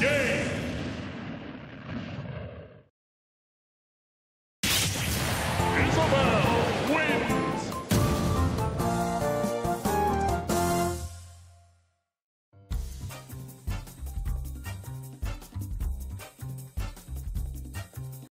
Game!